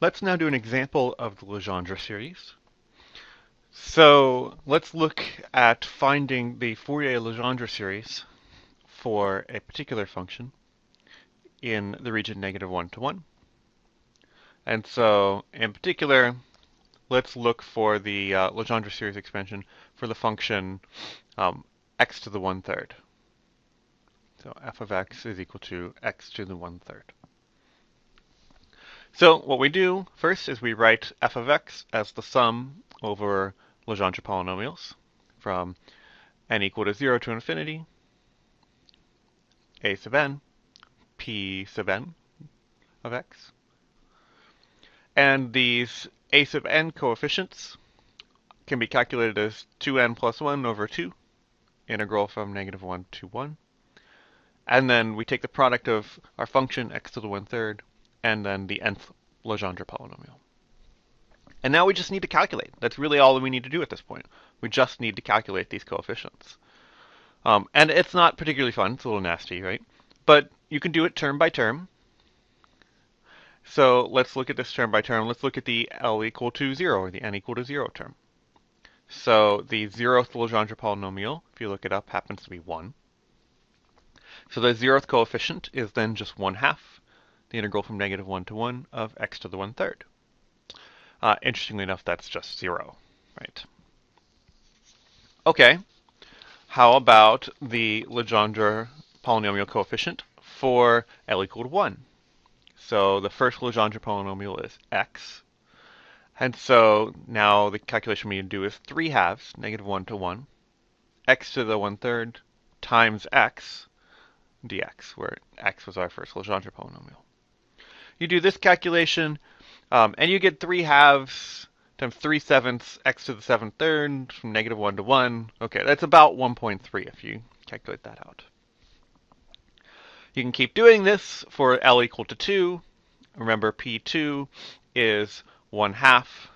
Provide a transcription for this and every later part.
let's now do an example of the Legendre series. So let's look at finding the Fourier-Legendre series for a particular function in the region negative 1 to 1. And so, in particular, let's look for the uh, Legendre series expansion for the function um, x to the one-third. So f of x is equal to x to the one-third. So what we do first is we write f of x as the sum over Legendre polynomials from n equal to 0 to infinity, a sub n, p sub n of x. And these a sub n coefficients can be calculated as 2n plus 1 over 2, integral from negative 1 to 1. And then we take the product of our function x to the one-third and then the nth Legendre polynomial. And now we just need to calculate. That's really all that we need to do at this point. We just need to calculate these coefficients. Um, and it's not particularly fun. It's a little nasty, right? But you can do it term by term. So let's look at this term by term. Let's look at the L equal to 0, or the n equal to 0 term. So the zeroth Legendre polynomial, if you look it up, happens to be 1. So the zeroth coefficient is then just 1 half the integral from negative 1 to 1 of x to the one-third. Uh, interestingly enough, that's just 0, right? Okay, how about the Legendre polynomial coefficient for L equal to 1? So the first Legendre polynomial is x. And so now the calculation we need to do is 3 halves, negative 1 to 1, x to the one-third times x dx, where x was our first Legendre polynomial. You do this calculation, um, and you get 3 halves times 3 sevenths x to the 7th third from negative 1 to 1. Okay, that's about 1.3 if you calculate that out. You can keep doing this for L equal to 2. Remember, P2 is 1 half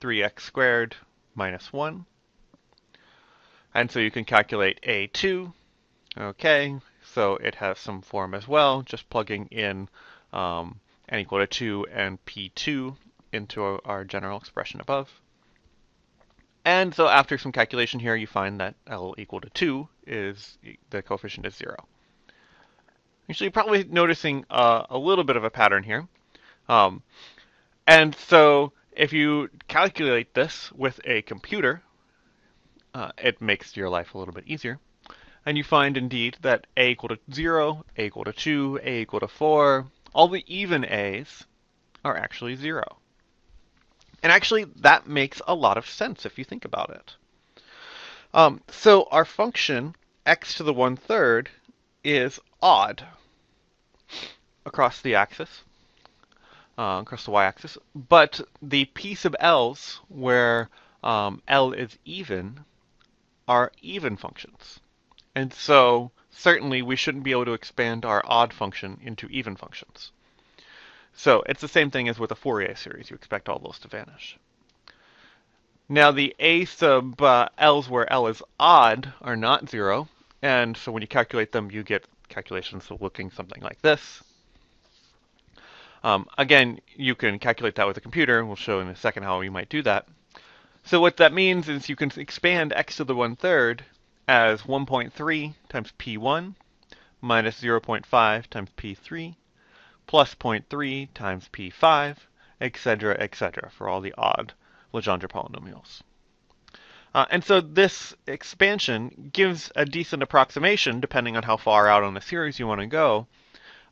3x squared minus 1. And so you can calculate A2. Okay, so it has some form as well, just plugging in um, n equal to 2 and p2 into our general expression above. And so after some calculation here, you find that L equal to 2 is, the coefficient is 0. Actually, you're probably noticing uh, a little bit of a pattern here. Um, and so if you calculate this with a computer, uh, it makes your life a little bit easier. And you find indeed that a equal to 0, a equal to 2, a equal to 4, all the even a's are actually 0. And actually, that makes a lot of sense if you think about it. Um, so our function x to the one-third is odd across the axis, uh, across the y-axis, but the p sub l's, where um, L is even, are even functions. And so certainly we shouldn't be able to expand our odd function into even functions. So it's the same thing as with a Fourier series. You expect all those to vanish. Now the a sub uh, l's where L is odd are not zero. And so when you calculate them, you get calculations looking something like this. Um, again, you can calculate that with a computer. We'll show in a second how you might do that. So what that means is you can expand x to the one-third as 1.3 times p1 minus 0.5 times p3 plus 0.3 times p5, etc., etc., for all the odd Legendre polynomials. Uh, and so this expansion gives a decent approximation, depending on how far out on the series you want to go,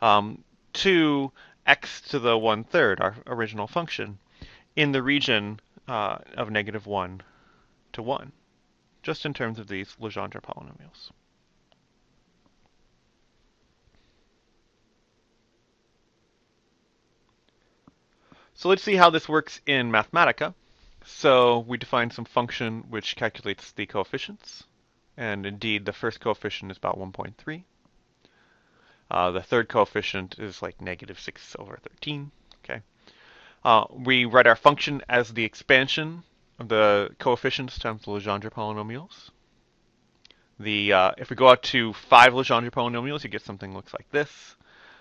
um, to x to the one-third, our original function, in the region uh, of negative 1 to 1, just in terms of these Legendre polynomials. So let's see how this works in Mathematica. So we define some function which calculates the coefficients. And indeed, the first coefficient is about 1.3. Uh, the third coefficient is like negative 6 over 13. Okay. Uh, we write our function as the expansion the coefficients times the Legendre polynomials. The uh, if we go out to five Legendre polynomials, you get something looks like this.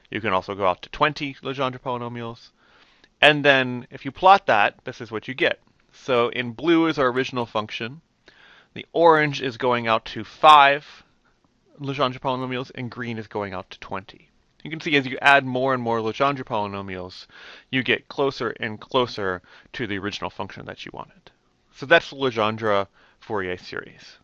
You can also go out to 20 Legendre polynomials. And then if you plot that, this is what you get. So in blue is our original function. The orange is going out to 5 Legendre polynomials, and green is going out to 20. You can see as you add more and more Legendre polynomials, you get closer and closer to the original function that you wanted. So that's the Legendre Fourier series.